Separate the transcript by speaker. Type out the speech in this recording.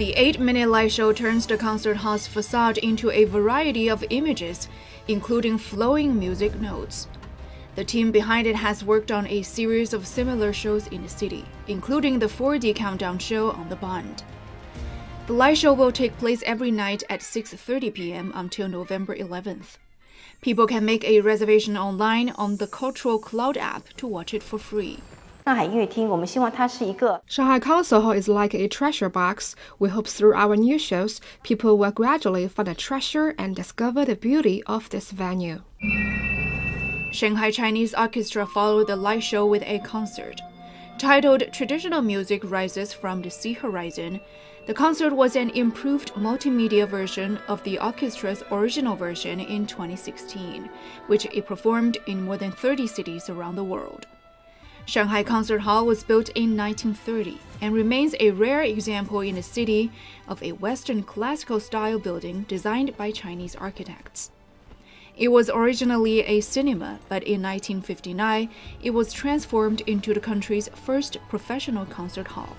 Speaker 1: The eight minute light show turns the concert hall's facade into a variety of images, including flowing music notes. The team behind it has worked on a series of similar shows in the city, including the 4D countdown show on the Bund. The light show will take place every night at 6:30 p.m. until November 11th. People can make a reservation online on the Cultural Cloud app to watch it for free.
Speaker 2: 上海音乐厅，我们希望它是一个
Speaker 3: Shanghai Concert Hall is like a treasure box. We hope through our new shows, people will gradually find the treasure and discover the beauty of this venue.
Speaker 1: Shanghai Chinese Orchestra followed the light show with a concert. Titled Traditional Music Rises from the Sea Horizon, the concert was an improved multimedia version of the orchestra's original version in 2016, which it performed in more than 30 cities around the world. Shanghai Concert Hall was built in 1930 and remains a rare example in the city of a Western classical style building designed by Chinese architects. It was originally a cinema, but in 1959 it was transformed into the country's first professional concert hall.